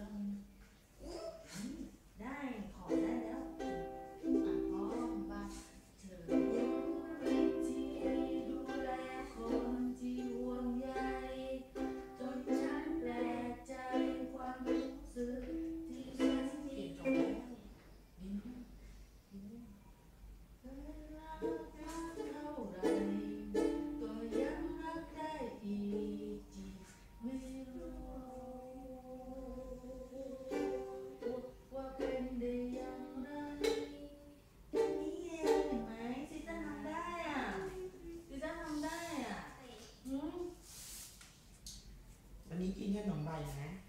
รอบนึงได้ขอได้แล้วอ่พร้อมว่าเธอเป็นที่ดูแลคนที่ห่วงใยจนฉันแปลใจความรู้สึกที่ฉันต่อ ยิ้ร ขนมใบนะ